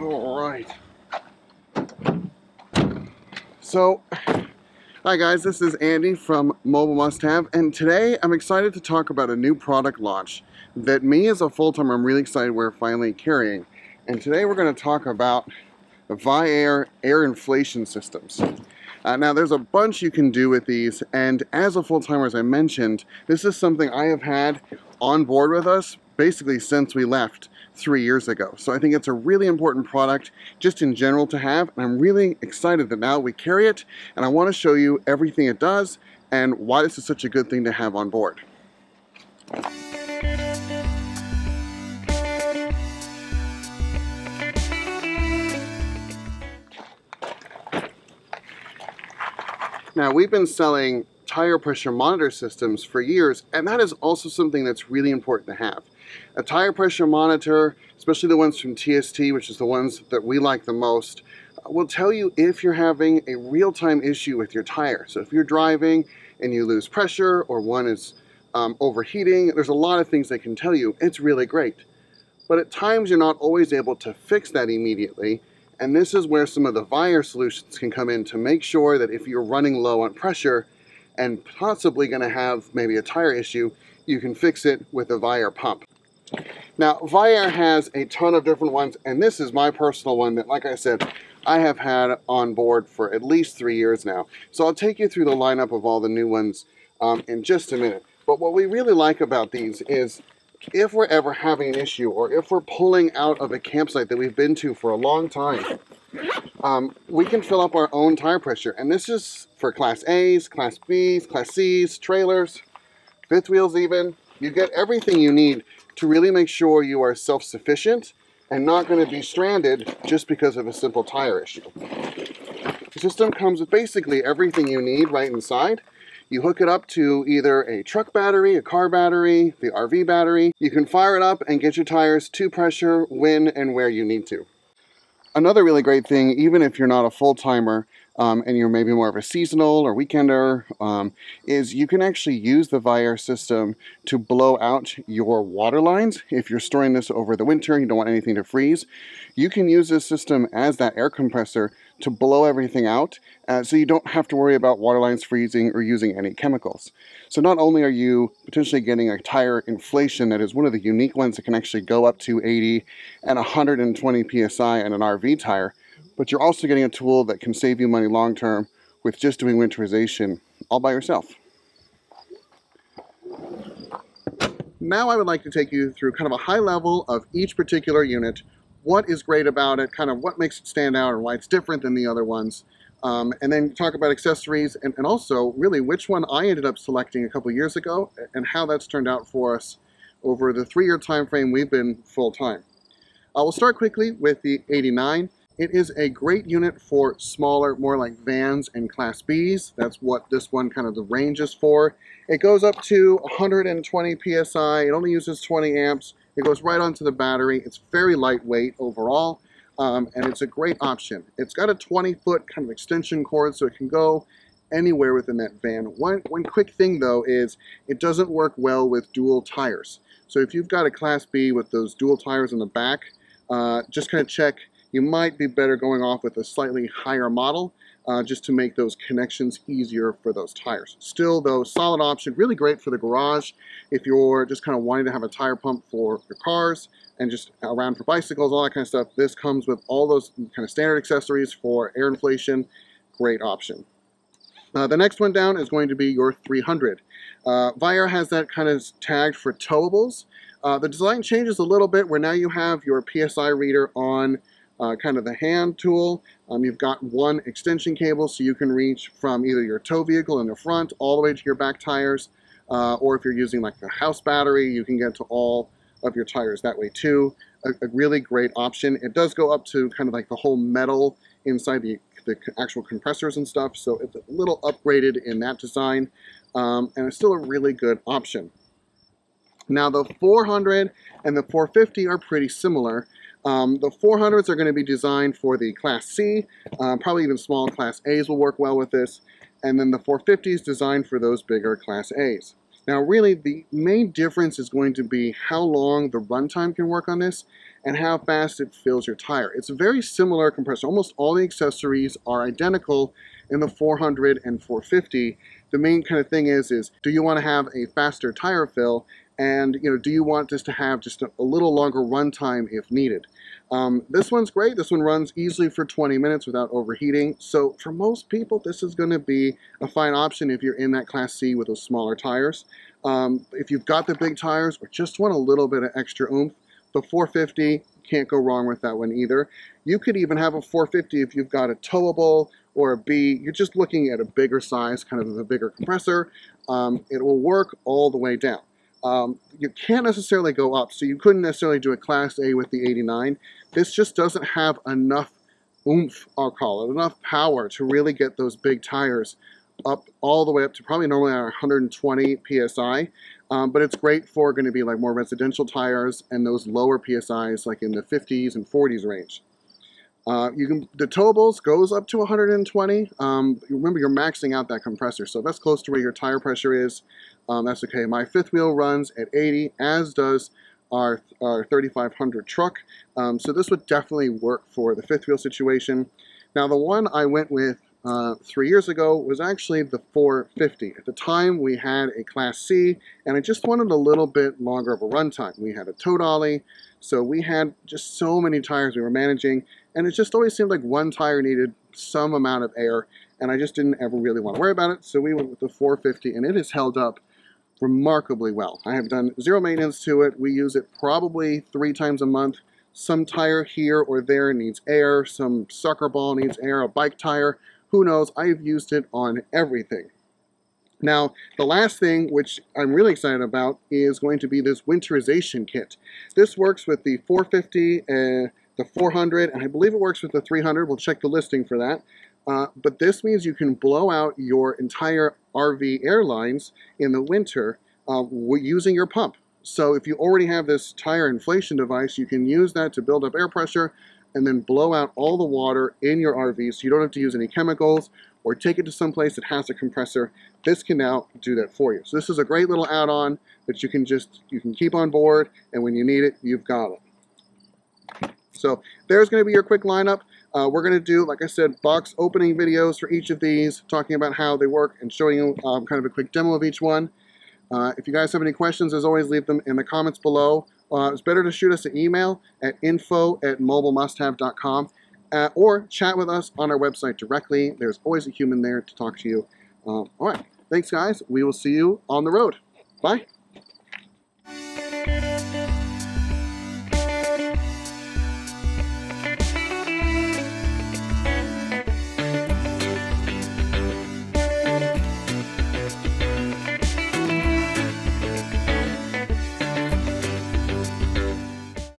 All right. So, hi guys, this is Andy from Mobile Must Have, and today I'm excited to talk about a new product launch that me as a full-timer I'm really excited we're finally carrying. And today we're going to talk about the Viair air inflation systems. Uh, now there's a bunch you can do with these, and as a full-timer, as I mentioned, this is something I have had on board with us basically since we left three years ago. So I think it's a really important product just in general to have. And I'm really excited that now we carry it and I want to show you everything it does and why this is such a good thing to have on board. Now we've been selling tire pressure monitor systems for years and that is also something that's really important to have. A tire pressure monitor, especially the ones from TST, which is the ones that we like the most, will tell you if you're having a real-time issue with your tire. So if you're driving and you lose pressure or one is um, overheating, there's a lot of things they can tell you. It's really great. But at times you're not always able to fix that immediately. And this is where some of the Viair solutions can come in to make sure that if you're running low on pressure and possibly going to have maybe a tire issue, you can fix it with a Viair pump. Now, Viair has a ton of different ones, and this is my personal one that, like I said, I have had on board for at least three years now. So I'll take you through the lineup of all the new ones um, in just a minute. But what we really like about these is if we're ever having an issue or if we're pulling out of a campsite that we've been to for a long time, um, we can fill up our own tire pressure. And this is for Class A's, Class B's, Class C's, trailers, fifth wheels even. You get everything you need to really make sure you are self-sufficient and not going to be stranded just because of a simple tire issue. The system comes with basically everything you need right inside. You hook it up to either a truck battery, a car battery, the RV battery. You can fire it up and get your tires to pressure when and where you need to. Another really great thing, even if you're not a full-timer, um, and you're maybe more of a seasonal or weekender, um, is you can actually use the Viair system to blow out your water lines. If you're storing this over the winter, you don't want anything to freeze, you can use this system as that air compressor to blow everything out uh, so you don't have to worry about water lines freezing or using any chemicals. So not only are you potentially getting a tire inflation that is one of the unique ones that can actually go up to 80 and 120 psi in an RV tire, but you're also getting a tool that can save you money long term with just doing winterization all by yourself. Now I would like to take you through kind of a high level of each particular unit, what is great about it, kind of what makes it stand out and why it's different than the other ones, um, and then talk about accessories and, and, also really which one I ended up selecting a couple years ago and how that's turned out for us over the three-year time frame we've been full-time. I will start quickly with the 89. It is a great unit for smaller, more like vans and Class Bs. That's what this one kind of the range is for. It goes up to 120 PSI. It only uses 20 amps. It goes right onto the battery. It's very lightweight overall, um, and it's a great option. It's got a 20-foot kind of extension cord, so it can go anywhere within that van. One, one quick thing, though, is it doesn't work well with dual tires. So if you've got a Class B with those dual tires in the back, uh, just kind of check you might be better going off with a slightly higher model uh, just to make those connections easier for those tires. Still though, solid option, really great for the garage if you're just kind of wanting to have a tire pump for your cars and just around for bicycles, all that kind of stuff. This comes with all those kind of standard accessories for air inflation, great option. Uh, the next one down is going to be your 300. Uh, Viair has that kind of tagged for towables. Uh, the design changes a little bit where now you have your PSI reader on uh, kind of the hand tool. Um, you've got one extension cable so you can reach from either your tow vehicle in the front all the way to your back tires, uh, or if you're using like a house battery, you can get to all of your tires that way too. A, a, really great option. It does go up to kind of like the whole metal inside the, the actual compressors and stuff, so it's a little upgraded in that design, um, and it's still a really good option. Now the 400 and the 450 are pretty similar. Um, the 400s are going to be designed for the Class C, um, probably even small Class A's will work well with this, and then the 450s designed for those bigger Class A's. Now really the main difference is going to be how long the runtime can work on this and how fast it fills your tire. It's a very similar compressor. Almost all the accessories are identical in the 400 and 450. The main kind of thing is, is do you want to have a faster tire fill and you know, do you want this to have just a, a little longer runtime if needed? Um, this one's great. This one runs easily for 20 minutes without overheating. So for most people, this is going to be a fine option if you're in that Class C with those smaller tires. Um, if you've got the big tires or just want a little bit of extra oomph, the 450, can't go wrong with that one either. You could even have a 450 if you've got a towable or a B. You're just looking at a bigger size, kind of a bigger compressor. Um, it will work all the way down. Um, you can't necessarily go up, so you couldn't necessarily do a Class A with the 89. This just doesn't have enough oomph, I'll call it, enough power to really get those big tires up all the way up to probably normally 120 PSI. Um, but it's great for going to be like more residential tires and those lower PSIs like in the 50s and 40s range. Uh, you can the towables goes up to 120. Um, remember, you're maxing out that compressor, so that's close to where your tire pressure is. Um, that's okay. My fifth wheel runs at 80, as does our, our 3500 truck. Um, so this would definitely work for the fifth wheel situation. Now the one I went with uh, three years ago was actually the 450. At the time we had a Class C and I just wanted a little bit longer of a runtime. We had a tow dolly, so we had just so many tires we were managing and it just always seemed like one tire needed some amount of air and I just didn't ever really want to worry about it. So we went with the 450 and it has held up remarkably well. I have done zero maintenance to it. We use it probably three times a month. Some tire here or there needs air, some soccer ball needs air, a bike tire, who knows, I've used it on everything. Now, the last thing, which I'm really excited about, is going to be this winterization kit. This works with the 450, uh, the 400, and I believe it works with the 300. We'll check the listing for that. Uh, but this means you can blow out your entire RV airlines in the winter uh, using your pump. So if you already have this tire inflation device, you can use that to build up air pressure and then blow out all the water in your RV so you don't have to use any chemicals or take it to some place that has a compressor. This can now do that for you. So this is a great little add-on that you can just, you can keep on board and when you need it, you've got it. So there's going to be your quick lineup. Uh, we're going to do, like I said, box opening videos for each of these, talking about how they work and showing you um, kind of a quick demo of each one. Uh, if you guys have any questions, as always, leave them in the comments below. Uh, it's better to shoot us an email at info at mobilemusthave.com uh, or chat with us on our website directly. There's always a human there to talk to you. Um, all right. Thanks, guys. We will see you on the road. Bye.